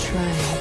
Try.